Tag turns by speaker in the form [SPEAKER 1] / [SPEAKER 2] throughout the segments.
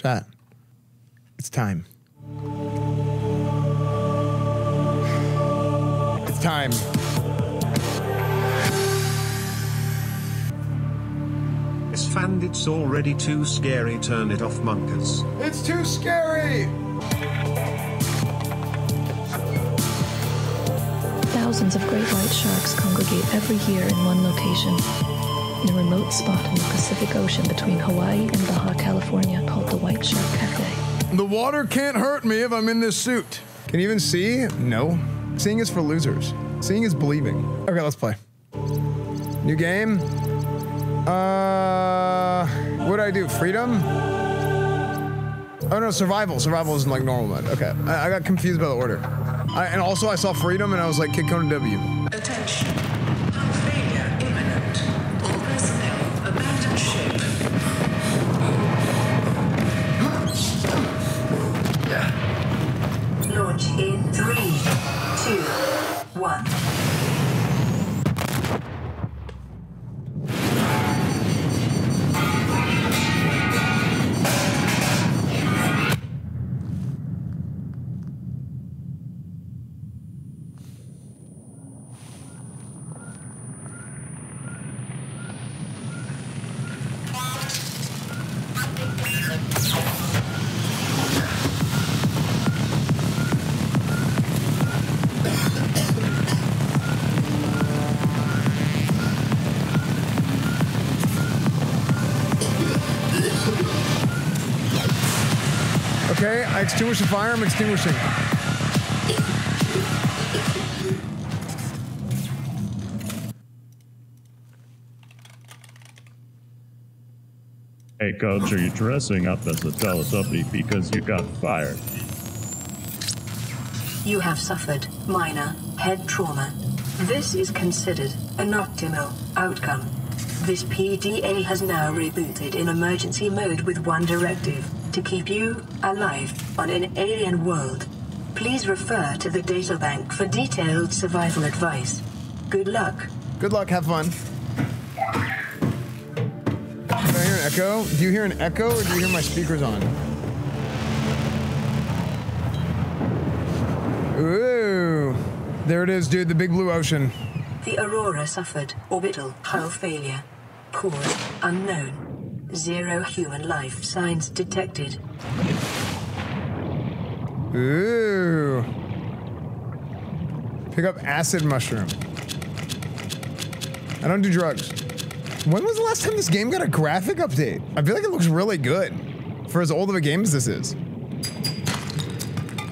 [SPEAKER 1] Chat. It's time. It's time.
[SPEAKER 2] It's fanned, it's already too scary. Turn it off, Munkers.
[SPEAKER 1] It's too scary.
[SPEAKER 3] Thousands of great white sharks congregate every year in one location, in a remote spot in the Pacific Ocean between Hawaii and Baja California called the White Shark Cafe.
[SPEAKER 1] The water can't hurt me if I'm in this suit. Can you even see? No. Seeing is for losers. Seeing is believing. Okay, let's play. New game. Uh, what do I do? Freedom? Oh no, survival. Survival isn't like normal mode. Okay, I, I got confused by the order. I, and also, I saw freedom, and I was like, kick Kona W.
[SPEAKER 4] Attention.
[SPEAKER 1] I extinguish the fire. I'm extinguishing.
[SPEAKER 5] Hey, coach, are you dressing up as a Teletubby because you got fired?
[SPEAKER 4] You have suffered minor head trauma. This is considered an optimal outcome. This PDA has now rebooted in emergency mode with one directive to keep you alive on an alien world. Please refer to the databank for detailed survival advice. Good luck.
[SPEAKER 1] Good luck. Have fun. Do I hear an echo? Do you hear an echo, or do you hear my speakers on? Ooh, there it is, dude. The big blue ocean.
[SPEAKER 4] The Aurora suffered orbital hull failure. Cause unknown. Zero human life signs detected.
[SPEAKER 1] Ooh. Pick up acid mushroom. I don't do drugs. When was the last time this game got a graphic update? I feel like it looks really good for as old of a game as this is.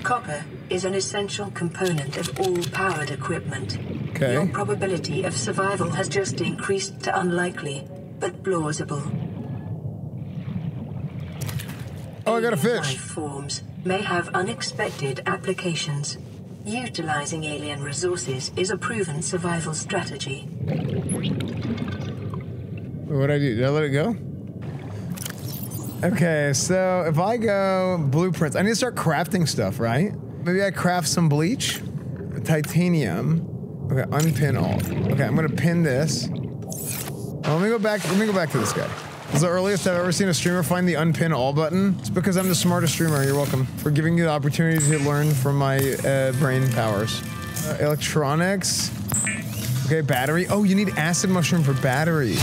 [SPEAKER 4] Copper is an essential component of all powered equipment.
[SPEAKER 1] Okay.
[SPEAKER 4] Your probability of survival has just increased to unlikely, but plausible.
[SPEAKER 1] Oh, I got a
[SPEAKER 4] Alien
[SPEAKER 1] fish.
[SPEAKER 4] Life forms may have unexpected applications. Utilizing alien resources is a proven survival strategy.
[SPEAKER 1] What'd I do? Did I let it go? Okay, so if I go blueprints, I need to start crafting stuff, right? Maybe I craft some bleach, titanium. Okay, unpin all. Okay, I'm gonna pin this. Oh, let me go back. Let me go back to this guy. This is the earliest I've ever seen a streamer find the unpin all button. It's because I'm the smartest streamer. You're welcome for giving you the opportunity to learn from my uh, brain powers. Uh, electronics. Okay, battery. Oh, you need acid mushroom for battery.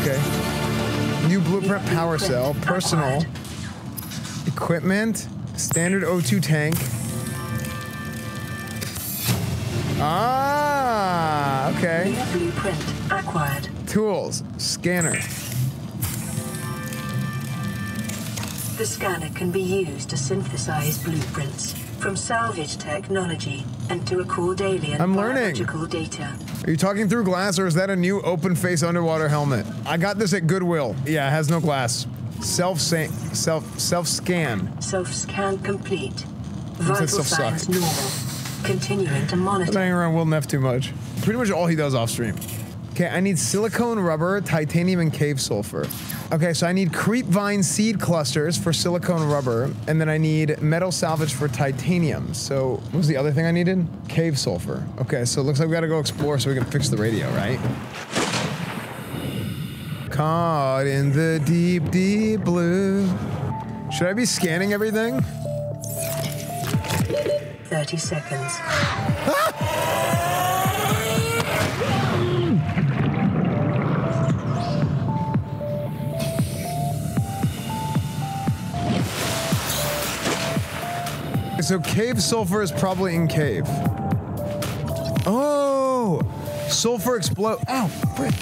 [SPEAKER 1] Okay. New blueprint power cell. Personal. Equipment. Standard O2 tank. Ah, okay.
[SPEAKER 4] New blueprint acquired.
[SPEAKER 1] Tools. Scanner.
[SPEAKER 4] The scanner can be used to synthesize blueprints from salvage technology and to record alien
[SPEAKER 1] I'm learning.
[SPEAKER 4] data.
[SPEAKER 1] Are you talking through glass or is that a new open face underwater helmet? I got this at Goodwill. Yeah, it has no glass. Self self self scan.
[SPEAKER 4] Self-scan complete.
[SPEAKER 1] said
[SPEAKER 4] Vital signs normal. Continuing to monitor.
[SPEAKER 1] I'm hanging around Will Neff too much. Pretty much all he does off stream. Okay, I need silicone rubber, titanium, and cave sulfur. Okay, so I need creep vine seed clusters for silicone rubber, and then I need metal salvage for titanium. So, what was the other thing I needed? Cave sulfur. Okay, so it looks like we gotta go explore so we can fix the radio, right? Caught in the deep, deep blue. Should I be scanning everything?
[SPEAKER 4] 30 seconds. Ah!
[SPEAKER 1] So cave sulfur is probably in cave. Oh, sulfur explode. Oh, frick.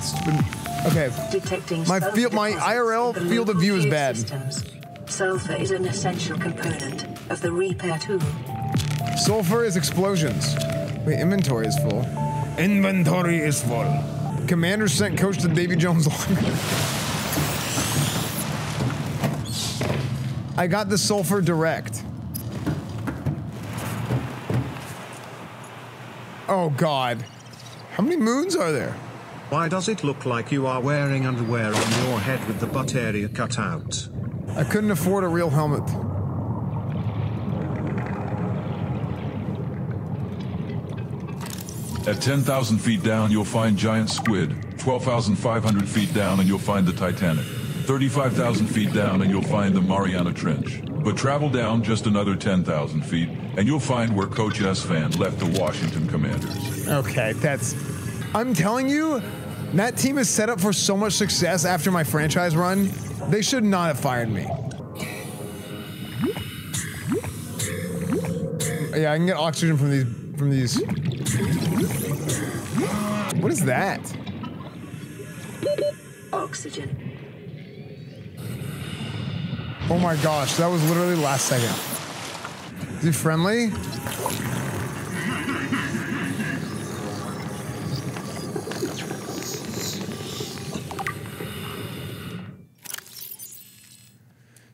[SPEAKER 1] Stupid- Okay,
[SPEAKER 4] Detecting
[SPEAKER 1] My field- my IRL field of view is bad.
[SPEAKER 4] systems. Sulfur is an essential component of the repair tool.
[SPEAKER 1] sulfur is explosions. Wait, inventory is full. Inventory is full. Commander sent coach to Davy Jones locker. I got the sulfur direct. Oh God, how many moons are there?
[SPEAKER 2] Why does it look like you are wearing underwear on your head with the butt area cut out?
[SPEAKER 1] I couldn't afford a real helmet.
[SPEAKER 6] At 10,000 feet down, you'll find giant squid. 12,500 feet down, and you'll find the Titanic. 35,000 feet down, and you'll find the Mariana Trench. But travel down just another 10,000 feet, and you'll find where Coach Esfand left the Washington Commanders.
[SPEAKER 1] Okay, that's. I'm telling you, that team is set up for so much success after my franchise run. They should not have fired me. Yeah, I can get oxygen from these. From these. What is that?
[SPEAKER 4] Oxygen.
[SPEAKER 1] Oh my gosh, that was literally last second. Is he friendly?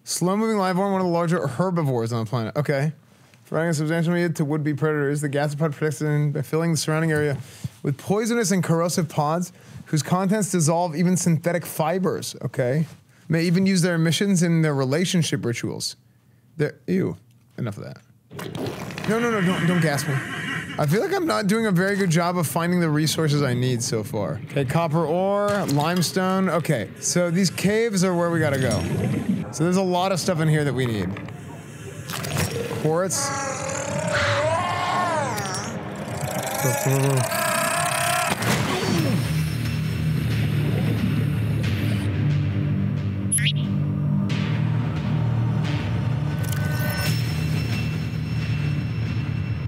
[SPEAKER 1] Slow moving live one of the larger herbivores on the planet. Okay. Providing a substantial aid to would be predators, the Gasopod them by filling the surrounding area with poisonous and corrosive pods whose contents dissolve even synthetic fibers. Okay. May even use their emissions in their relationship rituals. They're, ew. Enough of that. No, no, no, don't, don't gas me. I feel like I'm not doing a very good job of finding the resources I need so far. Okay, copper ore, limestone. Okay, so these caves are where we gotta go. So there's a lot of stuff in here that we need. Quartz.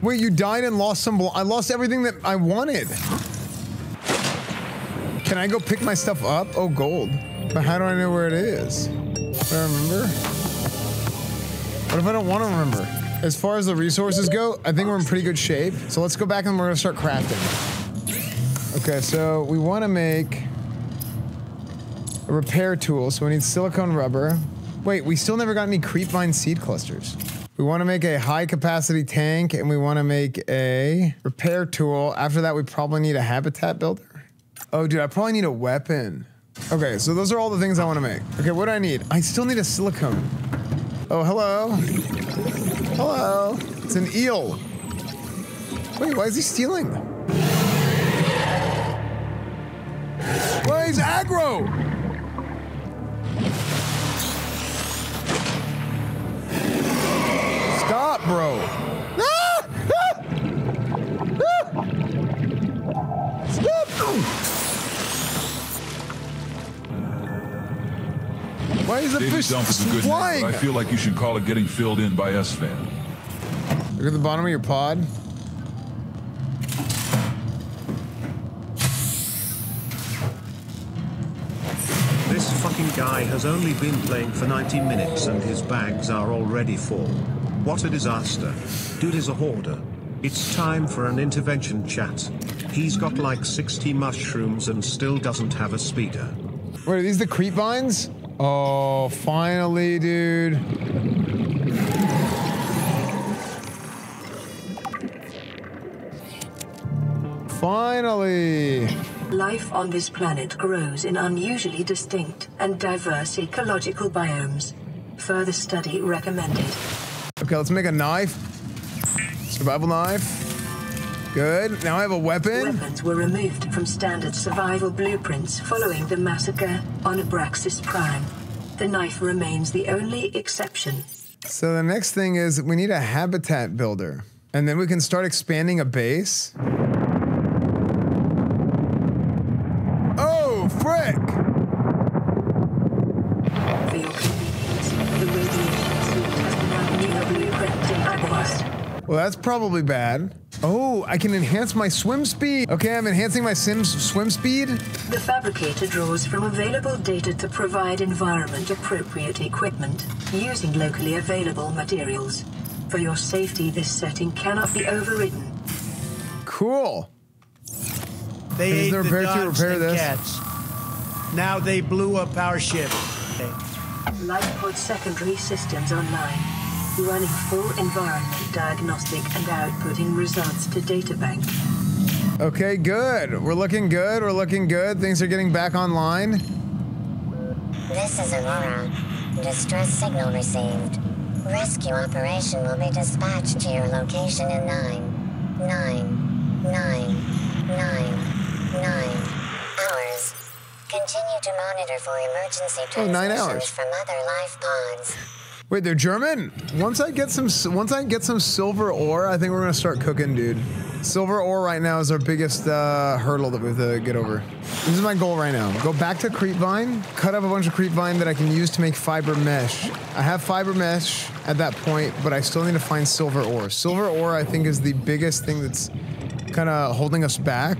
[SPEAKER 1] Wait, you died and lost some. I lost everything that I wanted. Can I go pick my stuff up? Oh, gold. But how do I know where it is? Do I remember? What if I don't want to remember? As far as the resources go, I think we're in pretty good shape. So let's go back and we're gonna start crafting. Okay, so we want to make a repair tool. So we need silicone rubber. Wait, we still never got any creepvine seed clusters. We want to make a high capacity tank and we want to make a repair tool. After that, we probably need a habitat builder. Oh, dude, I probably need a weapon. Okay, so those are all the things I want to make. Okay, what do I need? I still need a silicone. Oh, hello. Hello. It's an eel. Wait, why is he stealing? Why is aggro? Bro. Ah! Ah! Ah! Stop! Why is the
[SPEAKER 6] Daily
[SPEAKER 1] fish
[SPEAKER 6] dump is a good
[SPEAKER 1] flying?
[SPEAKER 6] name, but I feel like you should call it getting filled in by Esfand.
[SPEAKER 1] Look at the bottom of your pod.
[SPEAKER 2] This fucking guy has only been playing for 90 minutes and his bags are already full. What a disaster. Dude is a hoarder. It's time for an intervention chat. He's got like 60 mushrooms and still doesn't have a speaker.
[SPEAKER 1] Wait, are these the creep vines? Oh, finally, dude. Finally.
[SPEAKER 4] Life on this planet grows in unusually distinct and diverse ecological biomes. Further study recommended.
[SPEAKER 1] Okay, let's make a knife. Survival knife. Good. Now I have a weapon.
[SPEAKER 4] Weapons were removed from standard survival blueprints following the massacre on Abraxas Prime. The knife remains the only exception.
[SPEAKER 1] So the next thing is we need a habitat builder. And then we can start expanding a base. Oh, frick!
[SPEAKER 4] For your convenience, the radiation suit has been new blueprint in Agos.
[SPEAKER 1] Well, that's probably bad. Oh, I can enhance my swim speed. Okay, I'm enhancing my Sims swim speed.
[SPEAKER 4] The fabricator draws from available data to provide environment appropriate equipment using locally available materials. For your safety, this setting cannot be overridden.
[SPEAKER 1] Cool.
[SPEAKER 7] They
[SPEAKER 1] Is
[SPEAKER 7] ate
[SPEAKER 1] there
[SPEAKER 7] the
[SPEAKER 1] repair kit?
[SPEAKER 7] dogs
[SPEAKER 1] Repair
[SPEAKER 7] and
[SPEAKER 1] this?
[SPEAKER 7] cats. Now they blew up our ship. Okay.
[SPEAKER 4] LifePod secondary systems online. Running full environment diagnostic and outputting results to databank.
[SPEAKER 1] Okay, good. We're looking good. We're looking good. Things are getting back online.
[SPEAKER 8] This is Aurora. Distress signal received. Rescue operation will be dispatched to your location in nine, nine, nine, nine, nine hours. Continue to monitor for emergency
[SPEAKER 1] Oh, nine
[SPEAKER 8] transmissions
[SPEAKER 1] hours.
[SPEAKER 8] from other life pods.
[SPEAKER 1] Wait, they're German. Once I get some, once I get some silver ore, I think we're gonna start cooking, dude. Silver ore right now is our biggest uh, hurdle that we have to get over. This is my goal right now. Go back to creepvine, cut up a bunch of creepvine that I can use to make fiber mesh. I have fiber mesh at that point, but I still need to find silver ore. Silver ore, I think, is the biggest thing that's kind of holding us back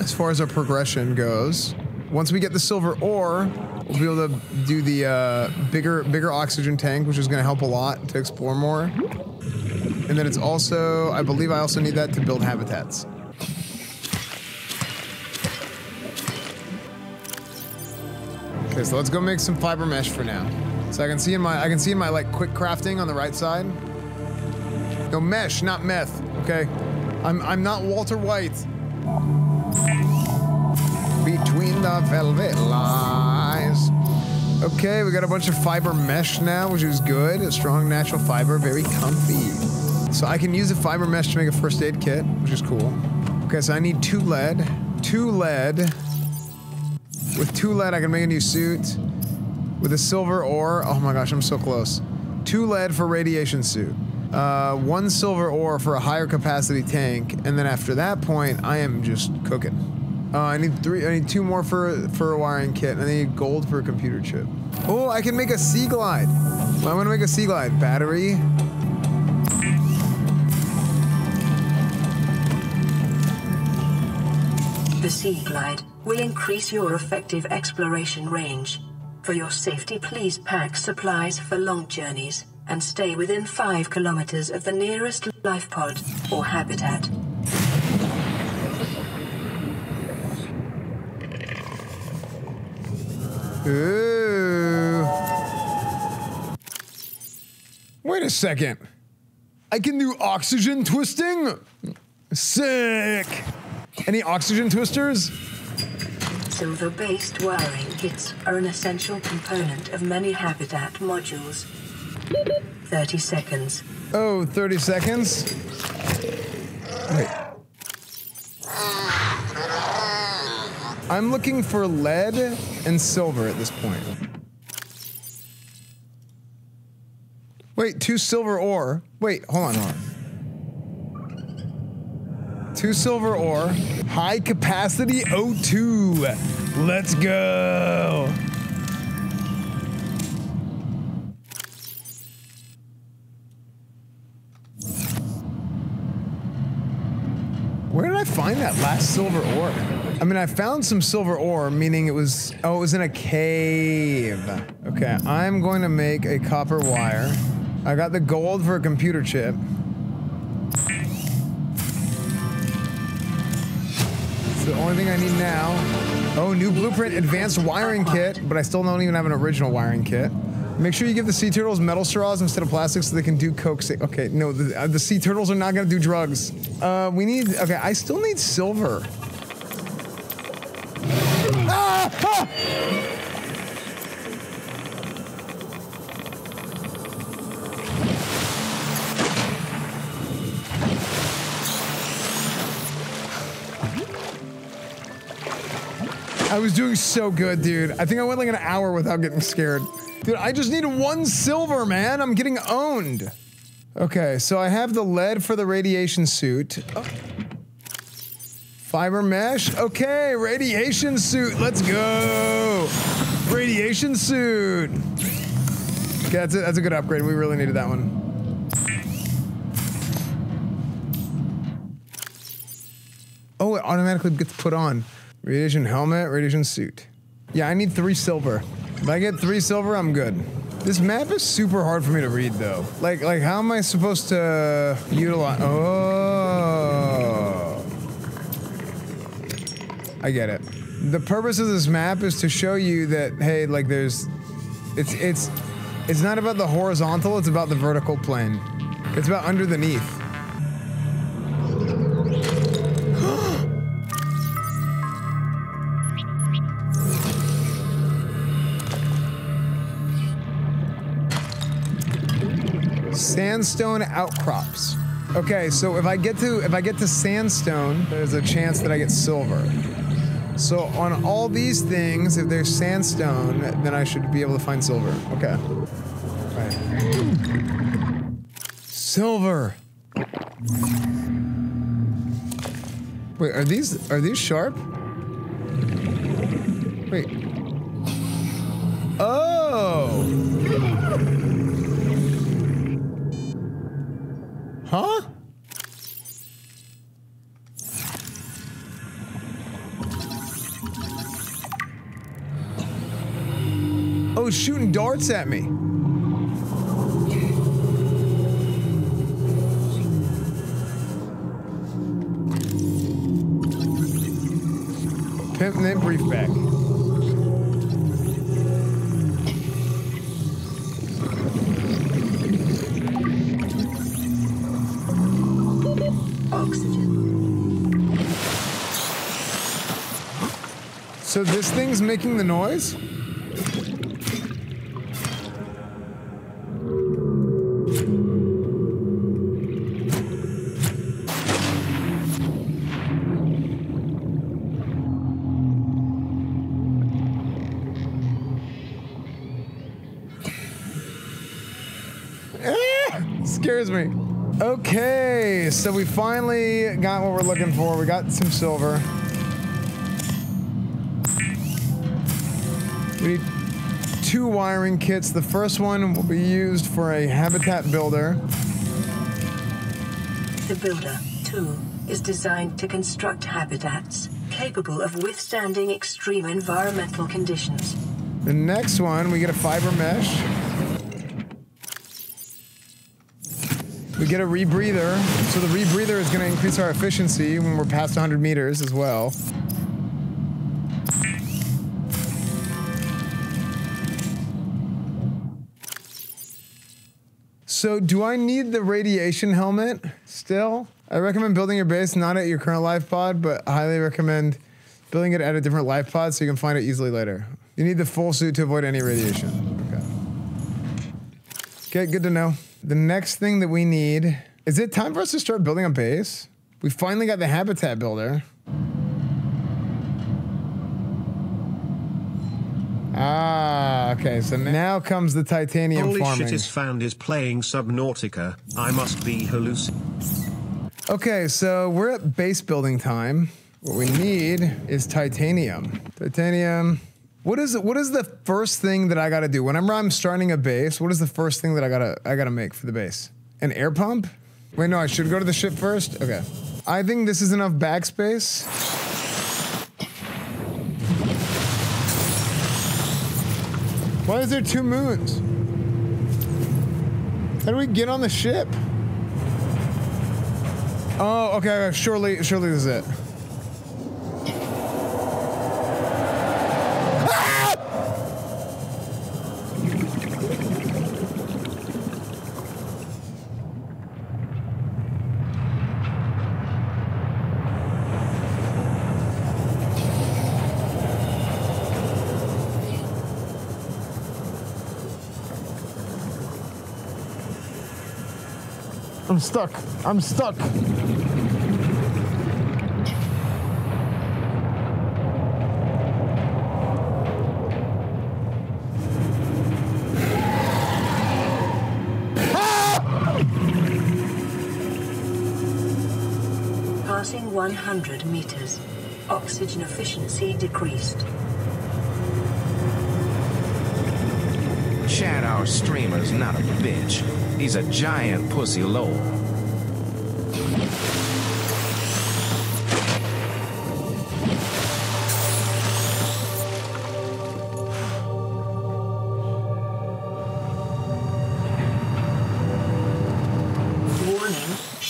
[SPEAKER 1] as far as our progression goes. Once we get the silver ore, we'll be able to do the uh, bigger bigger oxygen tank, which is going to help a lot to explore more. And then it's also, I believe, I also need that to build habitats. Okay, so let's go make some fiber mesh for now. So I can see in my I can see in my like quick crafting on the right side. No mesh, not meth. Okay, I'm I'm not Walter White. Between the velvet lines. Okay, we got a bunch of fiber mesh now, which is good. A strong natural fiber, very comfy. So I can use a fiber mesh to make a first aid kit, which is cool. Okay, so I need two lead. Two lead. With two lead, I can make a new suit. With a silver ore, oh my gosh, I'm so close. Two lead for radiation suit. Uh, one silver ore for a higher capacity tank, and then after that point, I am just cooking. Uh, I need three. I need two more for for a wiring kit, and I need gold for a computer chip. Oh, I can make a sea glide. I'm gonna make a sea glide. Battery.
[SPEAKER 4] The Sea Glide will increase your effective exploration range. For your safety, please pack supplies for long journeys and stay within 5 kilometers of the nearest life pod or habitat.
[SPEAKER 1] Ooh. Wait a second. I can do oxygen twisting? Sick. Any oxygen twisters?
[SPEAKER 4] Silver based wiring kits are an essential component of many habitat modules. 30 seconds.
[SPEAKER 1] Oh, 30 seconds. Wait. I'm looking for lead and silver at this point. Wait, two silver ore. Wait, hold on, hold on. Two silver ore, high capacity O2. Let's go. Where did I find that last silver ore? I mean, I found some silver ore, meaning it was, oh, it was in a cave. Okay, I'm going to make a copper wire. I got the gold for a computer chip. It's the only thing I need now. Oh, new blueprint, advanced wiring kit, but I still don't even have an original wiring kit. Make sure you give the sea turtles metal straws instead of plastic so they can do coke. Okay, no, the, uh, the sea turtles are not gonna do drugs. Uh, we need, okay, I still need silver. I was doing so good, dude. I think I went like an hour without getting scared. Dude, I just need one silver, man. I'm getting owned. Okay, so I have the lead for the radiation suit. Oh. Fiber mesh. Okay, radiation suit. Let's go. Radiation suit. Okay, that's a, that's a good upgrade. We really needed that one. Oh, it automatically gets put on. Radiation helmet, radiation suit. Yeah, I need three silver. If I get three silver, I'm good. This map is super hard for me to read, though. Like, like, how am I supposed to utilize? Oh, I get it. The purpose of this map is to show you that hey, like, there's, it's, it's, it's not about the horizontal. It's about the vertical plane. It's about underneath. Sandstone outcrops. Okay, so if I get to if I get to sandstone, there's a chance that I get silver. So on all these things, if there's sandstone, then I should be able to find silver. Okay. Right. Silver. Wait, are these are these sharp? Wait. Oh. Huh? Darts at me. Pimp and brief back. So this thing's making the noise? Me. Okay, so we finally got what we're looking for. We got some silver. We need two wiring kits. The first one will be used for a habitat builder.
[SPEAKER 4] The Builder 2 is designed to construct habitats capable of withstanding extreme environmental conditions.
[SPEAKER 1] The next one, we get a fiber mesh. We get a rebreather. So the rebreather is going to increase our efficiency when we're past 100 meters as well. So do I need the radiation helmet still? I recommend building your base not at your current life pod, but highly recommend building it at a different life pod so you can find it easily later. You need the full suit to avoid any radiation. Okay. Okay, good to know. The next thing that we need is it time for us to start building a base? We finally got the habitat builder. Ah, okay. So now comes the titanium
[SPEAKER 2] Holy
[SPEAKER 1] farming.
[SPEAKER 2] shit Esfand is playing Subnautica. I must be hallucinating.
[SPEAKER 1] Okay, so we're at base building time. What we need is titanium. Titanium. What is? What is the first thing that I got to do whenever I'm starting a base? What is the first thing that I gotta I gotta make for the base? An air pump? Wait, no, I should go to the ship first. Okay, I think this is enough backspace. Why is there two moons? How do we get on the ship? Oh, okay. Surely, surely this is it. I'm stuck. I'm stuck.
[SPEAKER 4] Passing 100 meters. Oxygen efficiency decreased.
[SPEAKER 9] Shadow streamer's not a bitch. He's a giant pussy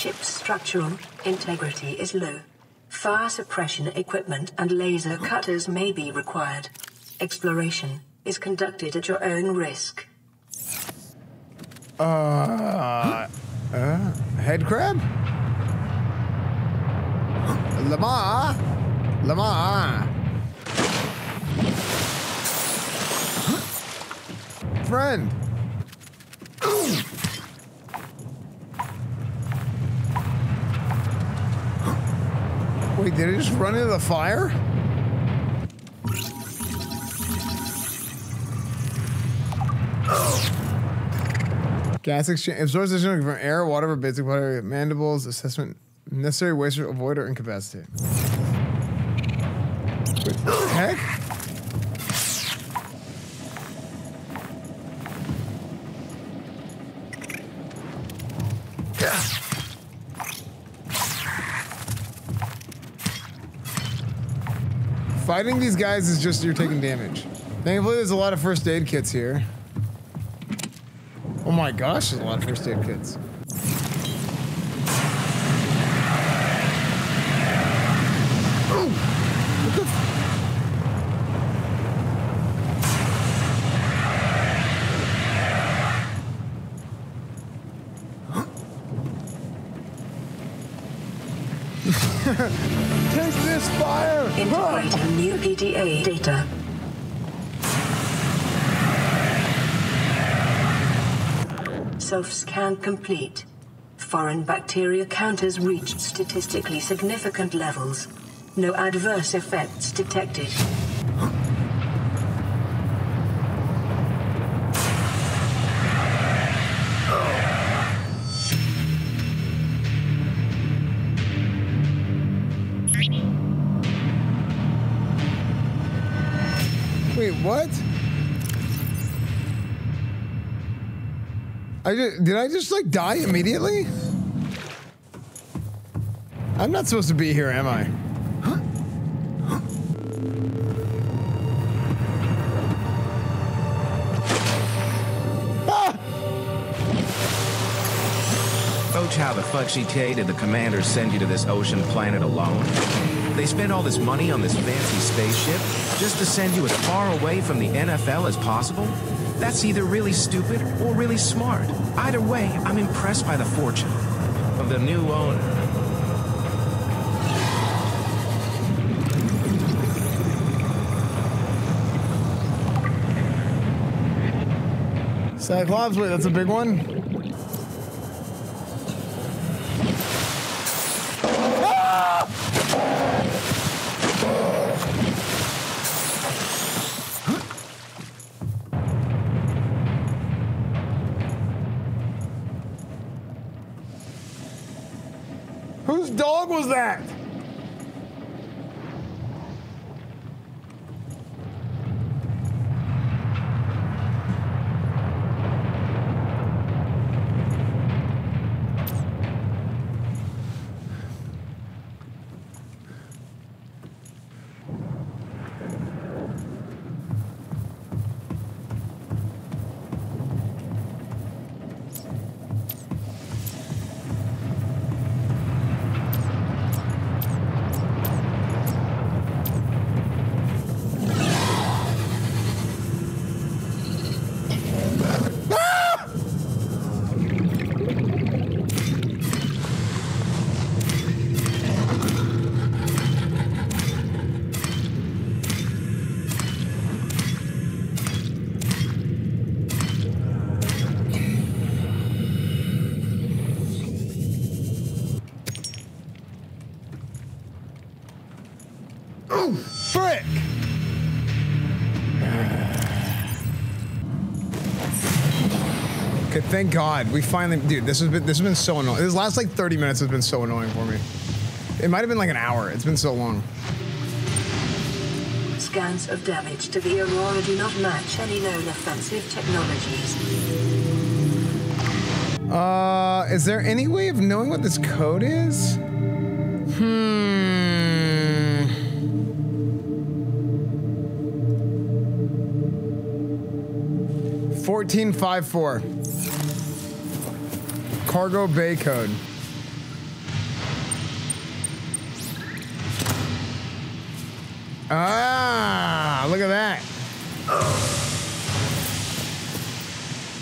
[SPEAKER 4] ship's structural integrity is low. Fire suppression equipment and laser cutters may be required. Exploration is conducted at your own risk.
[SPEAKER 1] Uh, uh, head crab? Lamarr? Lamarr? Friend. Wait, did it just run into the fire? Gas exchange absorbs additional from air, water, or basic water, mandibles, assessment, necessary waste or avoid or incapacitate. What heck? Fighting these guys is just you're taking damage. Thankfully, there's a lot of first aid kits here. Oh my gosh, there's a lot of first aid kits. Oh, what the f- Take this fire!
[SPEAKER 4] Integrating new PDA data. Self-scan complete. Foreign bacteria counters reached statistically significant levels. No adverse effects detected.
[SPEAKER 1] I just, did I just like die immediately? I'm not supposed to be here, am I? Ah!
[SPEAKER 9] Coach, how the fuck she did the commander send you to this ocean planet alone? They spent all this money on this fancy spaceship just to send you as far away from the NFL as possible? That's either really stupid or really smart. Either way, I'm impressed by the fortune of the new owner.
[SPEAKER 1] Cyclops, wait, that's a big one? Whose dog was that? Thank God we finally, dude. This has been this has been so annoying. This last like 30 minutes has been so annoying for me. It might have been like an hour. It's been so long.
[SPEAKER 4] Scans of damage to the Aurora do not match any known offensive technologies.
[SPEAKER 1] Uh, is there any way of knowing what this code is? Hmm. Fourteen five four. Cargo bay code. Ah, look at that.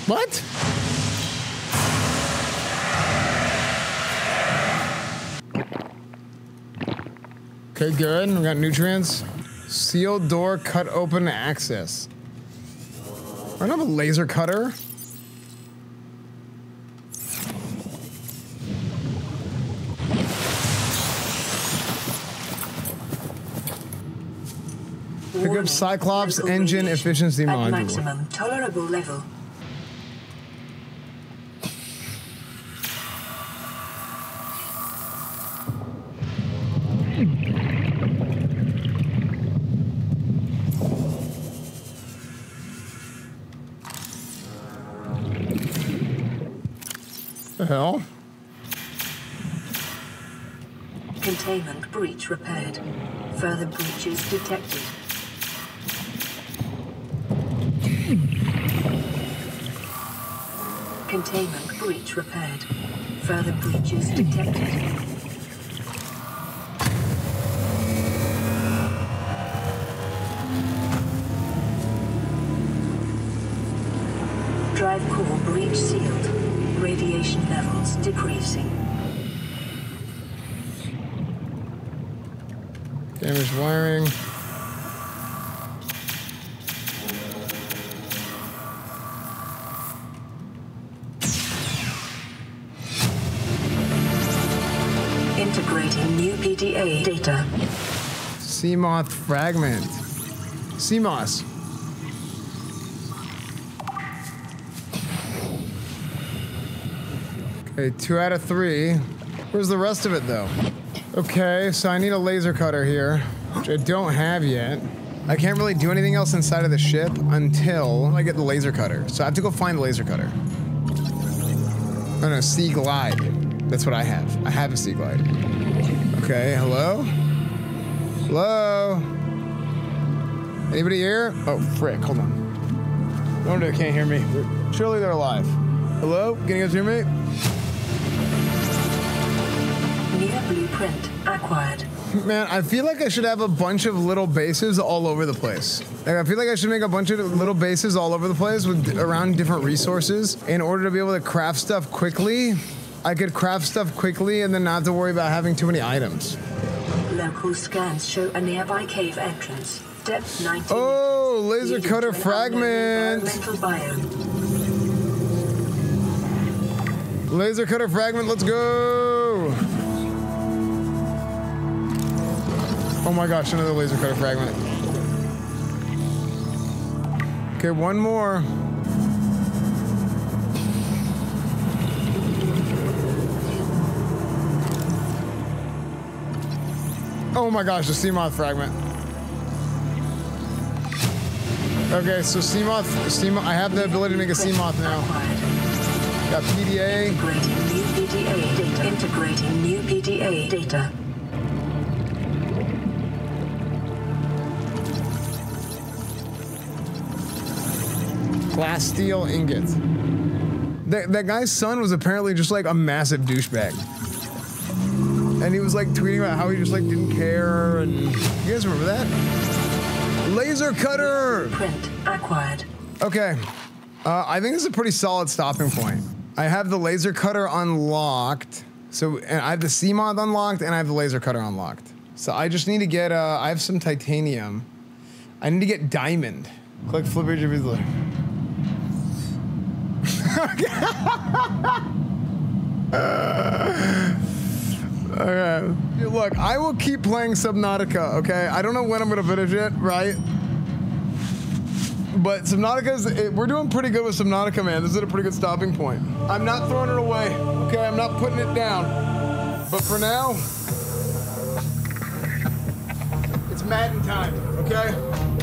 [SPEAKER 1] What? Okay, good. We got nutrients. Sealed door, cut open access. I don't have a laser cutter. Pick Cyclops
[SPEAKER 4] local
[SPEAKER 1] engine efficiency
[SPEAKER 4] at
[SPEAKER 1] module.
[SPEAKER 4] maximum tolerable level.
[SPEAKER 1] The hell?
[SPEAKER 4] Containment breach repaired. Further breaches detected. Containment breach repaired. Further breaches detected. Drive core breach sealed. Radiation levels decreasing.
[SPEAKER 1] Damaged wiring. Seamoth fragment. Seamoss. Okay, two out of three. Where's the rest of it though? Okay, so I need a laser cutter here, which I don't have yet. I can't really do anything else inside of the ship until I get the laser cutter. So I have to go find the laser cutter. Oh no, Sea Glide. That's what I have. I have a Sea Glide. Okay, hello? Hello? Anybody here? Oh, frick, hold on. No wonder they can't hear me. Surely they're alive. Hello? Can you guys hear me?
[SPEAKER 4] New blueprint acquired.
[SPEAKER 1] Man, I feel like I should have a bunch of little bases all over the place. Like, I feel like I should make a bunch of little bases all over the place with around different resources in order to be able to craft stuff quickly. I could craft stuff quickly and then not have to worry about having too many items.
[SPEAKER 4] Local scans show a nearby cave entrance. Depth 90
[SPEAKER 1] Oh, laser cutter fragment.
[SPEAKER 4] unknown environmental biome.
[SPEAKER 1] Laser cutter fragment, let's go! Oh my gosh, another laser cutter fragment. Okay, one more. Oh my gosh, the Seamoth fragment. Okay, so Seamoth, Seamoth, I have the ability to make a Seamoth now. Got PDA.
[SPEAKER 4] Integrating new PDA data. Integrating new PDA data.
[SPEAKER 1] Plasteel ingot. That, that guy's son was apparently just like a massive douchebag. And he was like tweeting about how he just like didn't care and you guys remember that? Laser cutter!
[SPEAKER 4] Print acquired.
[SPEAKER 1] Okay. Uh, I think this is a pretty solid stopping point. I have the laser cutter unlocked. So and I have the Seamoth unlocked and I have the laser cutter unlocked. So I just need to get uh I have some titanium. I need to get diamond. Click flip page of his look. Okay. Look, I will keep playing Subnautica, okay? I don't know when I'm going to finish it, right? But Subnautica's, it, we're doing pretty good with Subnautica, man. This is a pretty good stopping point. I'm not throwing it away, okay? I'm not putting it down. But for now, it's Madden time, okay?